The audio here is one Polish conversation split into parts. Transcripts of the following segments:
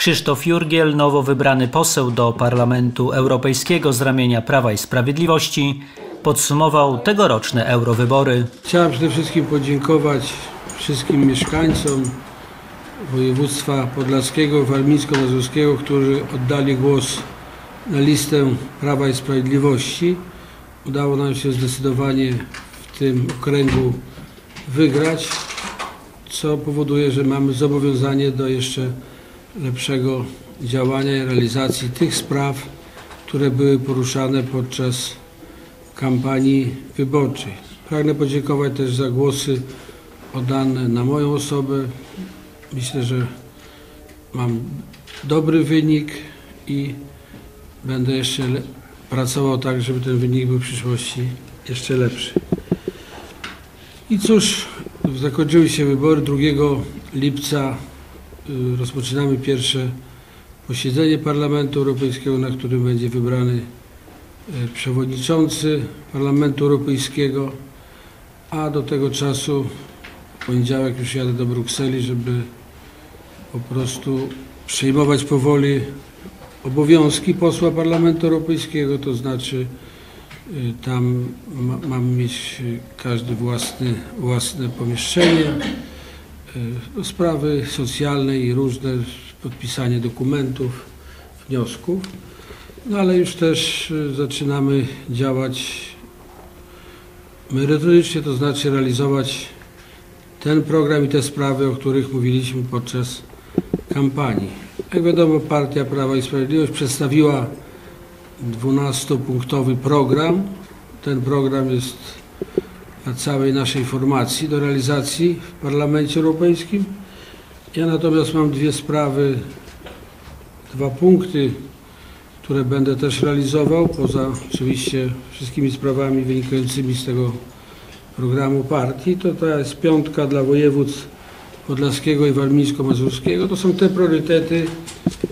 Krzysztof Jurgiel, nowo wybrany poseł do Parlamentu Europejskiego z ramienia Prawa i Sprawiedliwości, podsumował tegoroczne eurowybory. Chciałem przede wszystkim podziękować wszystkim mieszkańcom województwa podlaskiego, warmińsko-mazurskiego, którzy oddali głos na listę Prawa i Sprawiedliwości. Udało nam się zdecydowanie w tym okręgu wygrać, co powoduje, że mamy zobowiązanie do jeszcze lepszego działania i realizacji tych spraw, które były poruszane podczas kampanii wyborczej. Pragnę podziękować też za głosy oddane na moją osobę. Myślę, że mam dobry wynik i będę jeszcze pracował tak, żeby ten wynik był w przyszłości jeszcze lepszy. I cóż, zakończyły się wybory 2 lipca. Y, Rozpoczynamy pierwsze posiedzenie Parlamentu Europejskiego, na którym będzie wybrany y, przewodniczący Parlamentu Europejskiego, a do tego czasu w poniedziałek już jadę do Brukseli, żeby po prostu przejmować powoli obowiązki posła Parlamentu Europejskiego, to znaczy y, tam ma, mam mieć każdy własny, własne pomieszczenie, sprawy socjalne i różne, podpisanie dokumentów, wniosków. No ale już też y, zaczynamy działać merytorycznie, to znaczy realizować ten program i te sprawy, o których mówiliśmy podczas kampanii. Jak wiadomo, Partia Prawa i Sprawiedliwość przedstawiła 12-punktowy program. Ten program jest całej naszej formacji do realizacji w Parlamencie Europejskim. Ja natomiast mam dwie sprawy, dwa punkty, które będę też realizował, poza oczywiście wszystkimi sprawami wynikającymi z tego programu partii. To ta jest piątka dla województw podlaskiego i warmińsko-mazurskiego. To są te priorytety,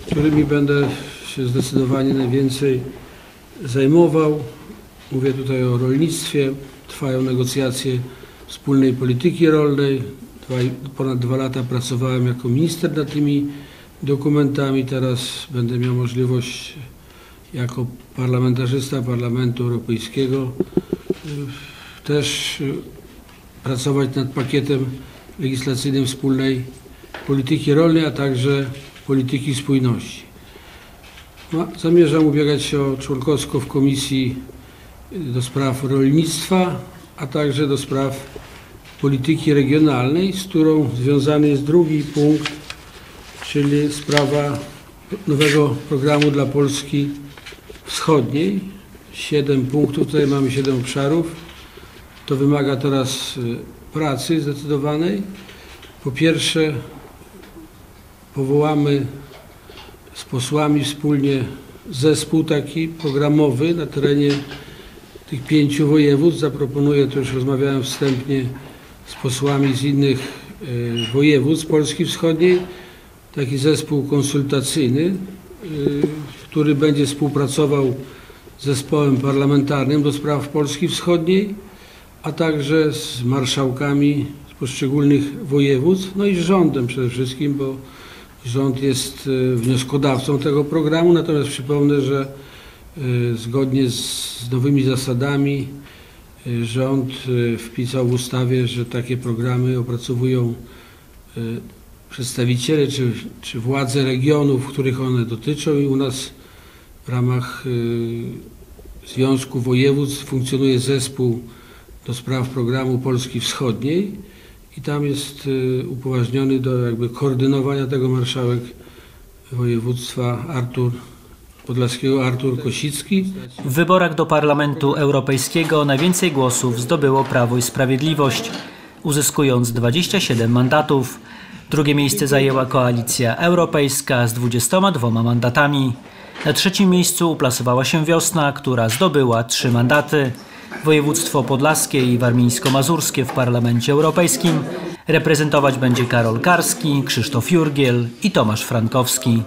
którymi będę się zdecydowanie najwięcej zajmował. Mówię tutaj o rolnictwie. Trwają negocjacje wspólnej polityki rolnej. Dwa, ponad dwa lata pracowałem jako minister nad tymi dokumentami. Teraz będę miał możliwość jako parlamentarzysta Parlamentu Europejskiego y, też y, pracować nad pakietem legislacyjnym wspólnej polityki rolnej, a także polityki spójności. No, zamierzam ubiegać się o członkostwo w Komisji do spraw rolnictwa, a także do spraw polityki regionalnej, z którą związany jest drugi punkt, czyli sprawa nowego programu dla Polski Wschodniej. Siedem punktów, tutaj mamy siedem obszarów. To wymaga teraz y, pracy zdecydowanej. Po pierwsze, powołamy z posłami wspólnie zespół taki programowy na terenie tych pięciu województw. Zaproponuję, to już rozmawiałem wstępnie z posłami z innych y, województw Polski Wschodniej, taki zespół konsultacyjny, y, który będzie współpracował z zespołem parlamentarnym do spraw Polski Wschodniej, a także z marszałkami z poszczególnych województw, no i z rządem przede wszystkim, bo rząd jest y, wnioskodawcą tego programu, natomiast przypomnę, że zgodnie z, nowymi zasadami y, rząd y, wpisał w ustawie, że takie programy opracowują y, przedstawiciele czy, czy władze regionów, których one dotyczą i u nas w ramach y, Związku Województw funkcjonuje zespół do spraw programu Polski Wschodniej i tam jest y, upoważniony do jakby koordynowania tego marszałek województwa Artur Podlaskiego Artur Kosicki. W wyborach do Parlamentu Europejskiego najwięcej głosów zdobyło Prawo i Sprawiedliwość, uzyskując 27 mandatów. Drugie miejsce zajęła Koalicja Europejska z 22 mandatami. Na trzecim miejscu uplasowała się Wiosna, która zdobyła trzy mandaty. Województwo podlaskie i warmińsko-mazurskie w Parlamencie Europejskim reprezentować będzie Karol Karski, Krzysztof Jurgiel i Tomasz Frankowski.